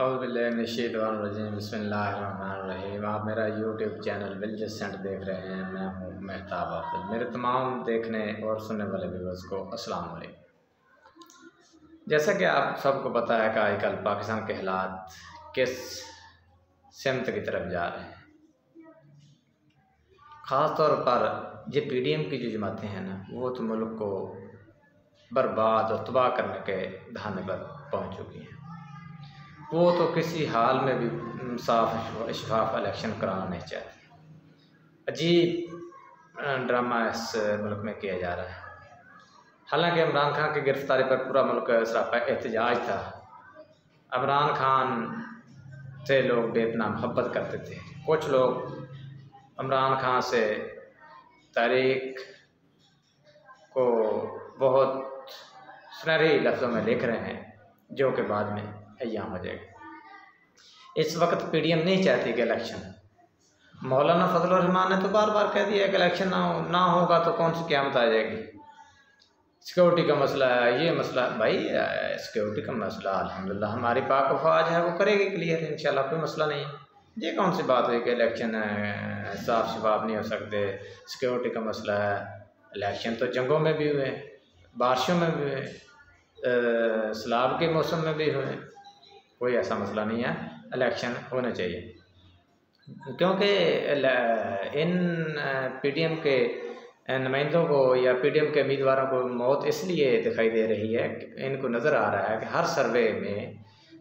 बसमीम आप मेरा यूट्यूब चैनल विलज सेंट देख रहे हैं, मैं हूँ महताब आफिल। मेरे तमाम देखने और सुनने वाले व्यूवर्स को अस्सलाम वालेकुम जैसा कि आप सबको पता है कि आजकल पाकिस्तान के हालात किस सिमत की तरफ़ जा रहे हैं। ख़ास तौर पर ये पी डी एम की जो जमातें हैं ना, वो तो मुल्क को बर्बाद और तबाह करने के धाने पर पहुँच चुकी हैं। वो तो किसी हाल में भी साफ़ शफाफ इलेक्शन कराना नहीं चाहते अजीब ड्रामा इस मुल्क में किया जा रहा है। हालाँकि इमरान खान की गिरफ्तारी पर पूरा मुल्क एहतजाज था। इमरान खान से लोग बेतना मोहब्बत करते थे। कुछ लोग इमरान खान से तारीख को बहुत सुनहरी लफ्ज़ों में लिख रहे हैं, जो कि बाद में अयाम हो जाएगा। इस वक्त पी डी एम नहीं चाहती कि इलेक्शन मौलाना फजल रहमान ने तो बार बार कह दिया कि इलेक्शन ना हो, ना होगा तो कौन सी क्यामत आ जाएगी? सिक्योरिटी का मसला है, ये मसला, भाई सिक्योरिटी का मसला अलहमदिल्ला हमारी पाक फौज है, वो करेगी क्लियर इन शाला कोई मसला नहीं। है ये कौन सी बात हुई कि इलेक्शन साफ़ शफाफ नहीं हो सकते? सिक्योरिटी का मसला है। इलेक्शन तो जंगों में भी हुए, बारिशों में भी हुए सलाब के मौसम में भी हुए। कोई ऐसा मसला नहीं है इलेक्शन होने चाहिए। क्योंकि इन पीडीएम के नुमाइंदों को या पीडीएम के उम्मीदवारों को मौत इसलिए दिखाई दे रही है इनको नज़र आ रहा है कि हर सर्वे में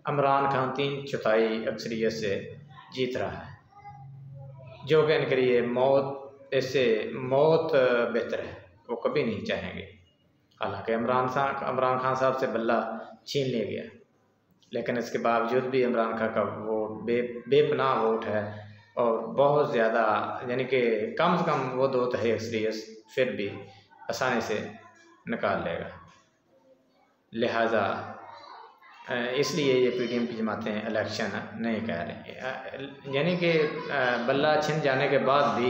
इमरान खान तीन चौथाई अक्सरियत से जीत रहा है। जो कि इनके लिए मौत, इससे मौत बेहतर है, वो कभी नहीं चाहेंगे। हालाँकि इमरान खान इमरान खान साहब से बल्ला छीन लिया गया। लेकिन इसके बावजूद भी इमरान खान का वोट बे, बेपनाह वोट है और बहुत ज़्यादा, यानी कि कम से कम वो दो तहे अक्सरियत फिर भी आसानी से निकाल लेगा। लिहाजा इसलिए ये पीडीएम की जमातें इलेक्शन नहीं कह रही। यानी कि बल्ला छिन जाने के बाद भी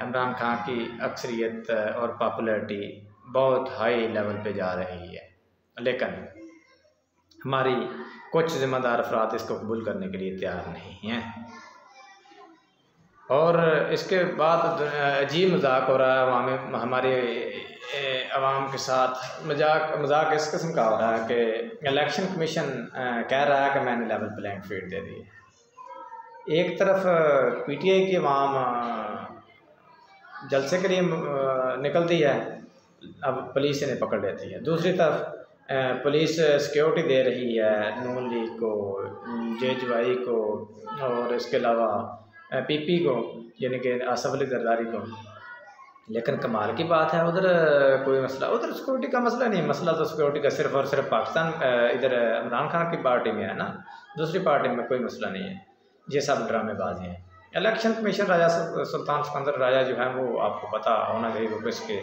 इमरान खान की अक्सरियत और पॉपुलैरिटी बहुत हाई लेवल पे जा रही है। लेकिन हमारी कुछ ज़िम्मेदार अफराद इसको कबूल करने के लिए तैयार नहीं हैं। और इसके बाद अजीब मज़ाक हो रहा है अवाम हमारे आवाम के साथ। मज़ाक मज़ाक इस किस्म का हो रहा है कि इलेक्शन कमीशन कह रहा है कि मैंने लेवल प्लेइंग फ़ील्ड दे दी एक तरफ़ पीटीआई की आवाम जलसे के लिए निकलती है, अब पुलिस इन्हें पकड़ लेती है। दूसरी तरफ़ पुलिस सिक्योरिटी दे रही है, नून लीग को जे जवाई को, और इसके अलावा पीपी को, यानी कि आसफ अली जरदारी को। लेकिन कमाल की बात है, उधर कोई मसला, उधर सिक्योरिटी का मसला नहीं, मसला तो सिक्योरिटी का सिर्फ़ और सिर्फ़ पाकिस्तान इधर इमरान खान की पार्टी में है ना, दूसरी पार्टी में कोई मसला नहीं है, ये सब ड्रामेबाजी हैं। इलेक्शन कमीशन राजा सुल्तान सिकंदर राजा जो है, वो आपको पता होना चाहिए, वो किसके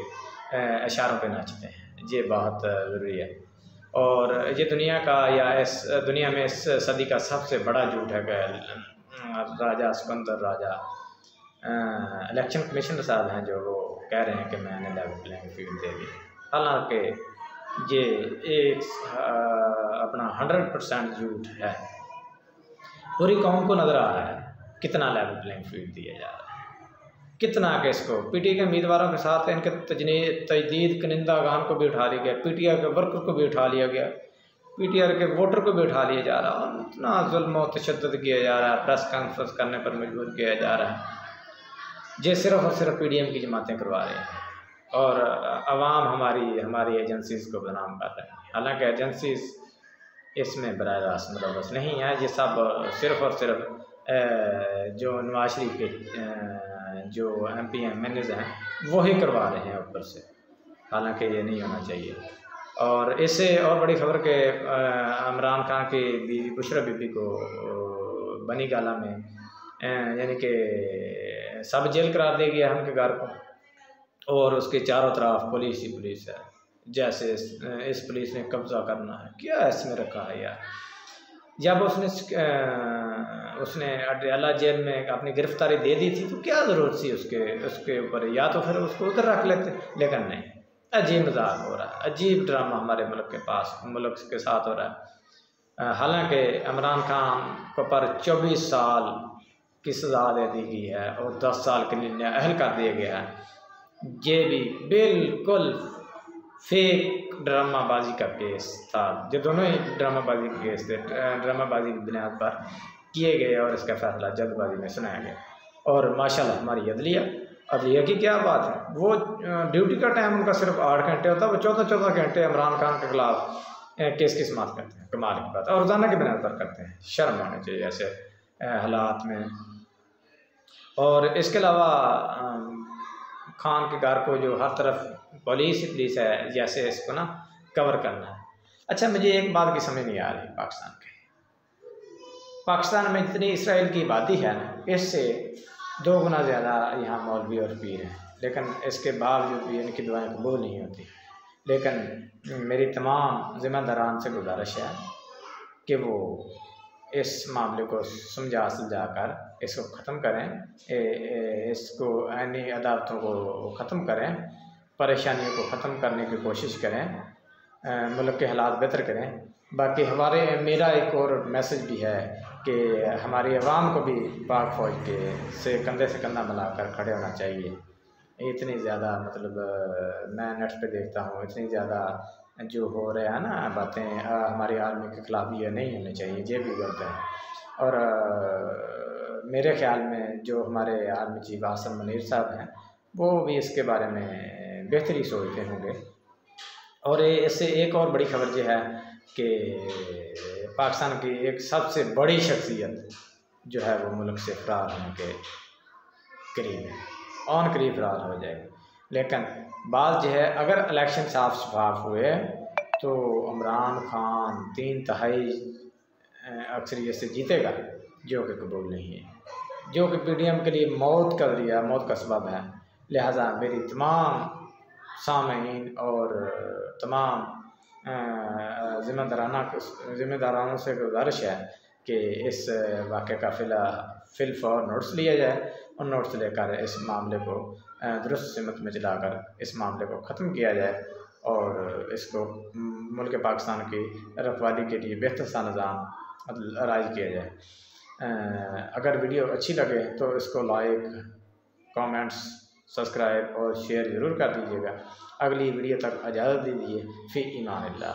इशारों पर नाचते हैं, ये बात ज़रूरी है। और ये दुनिया का या इस, दुनिया में इस सदी का सबसे बड़ा झूठ है राजा सिकंदर राजा। इलेक्शन कमीशनर साहब हैं जो वो कह रहे हैं कि मैंने लेवल प्लेइंग फ़ील्ड दे दी हालाँकि ये एक अपना हंड्रेड परसेंट झूठ है। पूरी कौम को नज़र आ रहा है कितना लेवल प्लेइंग फ़ील्ड दिया जा रहा है। कितना के इसको? पीटी के उम्मीदवारों के साथ इनके तजनी, तजदीद कनिंदा गान को भी उठा लिया गया पीटीआर के वर्कर को भी उठा लिया गया, पीटीआर के वोटर को भी उठा लिया जा रहा है और इतना जुल्म तशद किया जा रहा है, प्रेस कॉन्फ्रेंस करने पर मजबूर किया जा रहा है। ये सिर्फ़ और सिर्फ़ पीडीएम की जमातें करवा रहे हैं और आवाम हमारी हमारी एजेंसीज को बदनाम कर रहे हैं। हालाँकि एजेंसीज इसमें बर रास्त मुलवस नहीं है, ये सब सिर्फ़ और सिर्फ़ जो नवाज़ शरीफ के जो एम पी एम एन हैं, वही करवा रहे हैं ऊपर से। हालाँकि ये नहीं होना चाहिए। और इससे और बड़ी खबर के इमरान खान की बीवी बुशरा बीबी को बनी गाला में यानी कि सब जेल करार दे गया हम के घर को। और उसके चारों तरफ़ पुलिस ही पुलिस है। जैसे इस पुलिस ने कब्ज़ा करना है। क्या इसमें रखा है यार? जब उसने उसने अडयाला जेल में अपनी गिरफ्तारी दे दी थी तो क्या ज़रूरत थी उसके उसके ऊपर? या तो फिर उसको उधर रख लेते, लेकिन नहीं। अजीब मज़ाक हो रहा है, अजीब ड्रामा हमारे मुल्क के पास, मुल्क के साथ हो रहा है। हालाँकि इमरान खान को पर 24 साल की सज़ा दे दी गई है, और 10 साल के लिए अहल कर दिया गया है। ये भी बिल्कुल फेक ड्रामाबाजी का केस था। जो दोनों ही ड्रामाबाजी के केस थे ड्रामाबाजी की बुनियाद पर किए गए और इसका फैसला जल्दबाजी में सुनाया गया। और माशाल्लाह, हमारी अदलिया। अदलिया की क्या बात है? वो ड्यूटी का टाइम उनका सिर्फ़ आठ घंटे होता है वो चौदह चौदह घंटे इमरान खान के खिलाफ केस की समाप्त करते हैं, कमाल की बात। और रोज़ाना की बुनियाद पर करते हैं, शर्म होनी चाहिए ऐसे हालात में। और इसके अलावा खान के घर को जो हर तरफ़ पुलिस पुलिस है जैसे इसको ना कवर करना है। अच्छा मुझे एक बात की समझ नहीं आ रही पाकिस्तान के। पाकिस्तान में जितनी इसराइल की आबादी है ना इससे दो गुना ज़्यादा यहाँ मौलवी और पीर हैं। लेकिन इसके बावजूद भी इनकी दुआएँ कबूल नहीं होती। लेकिन मेरी तमाम ज़िम्मेदारान से गुजारिश है कि वो इस मामले को समझा समझा कर इसको ख़त्म करें। ए, ए, इसको ऐनी अदालतों को ख़त्म करें। परेशानियों को ख़त्म करने की कोशिश करें मुल्क के हालात बेहतर करें। बाकी हमारे, मेरा एक और मैसेज भी है कि हमारी आवाम को भी पाक फ़ौज के से कंधे से कंधा मिलाकर खड़े होना चाहिए। इतनी ज़्यादा मतलब मैं नेट पे देखता हूँ, इतनी ज़्यादा जो हो रहा है ना बातें हमारी आर्मी के ख़िलाफ़ ये नहीं होनी चाहिए, ये भी गलत है। और मेरे ख्याल में जो हमारे आर्मी चीफ आसम मनीर साहब हैं वो भी इसके बारे में बेहतरी सोचते होंगे। और इससे एक और बड़ी खबर जो है कि पाकिस्तान की एक सबसे बड़ी शख्सियत जो है वो मुल्क से फरार होने के करीब है ऑन करीब फरार हो जाए लेकिन बात जो है, अगर इलेक्शन साफ़ शफाफ हुए तो इमरान खान तीन तहाई अक्सरियत से जीतेगा, जो कि कबूल नहीं है। जो कि पी डी एम के लिए मौत का ज़रिया मौत का सबब है। लिहाजा मेरी तमाम सामीन और तमाम ज़िम्मेदाराना ज़िम्मेदारानों से गुजारिश है कि इस वाक़े का फ़िला, फिल फॉर नोट्स लिया जाए और नोट्स लेकर इस मामले को दुरुस्त सिमत में चलाकर इस मामले को ख़त्म किया जाए और इसको मुल्क पाकिस्तान की रखवाली के लिए बेहतर सा निज़ाम राज किया जाए। अगर वीडियो अच्छी लगे तो इसको लाइक, कमेंट्स सब्सक्राइब और शेयर ज़रूर कर दीजिएगा। अगली वीडियो तक इजाज़त दीजिए। फिर इमान ईमान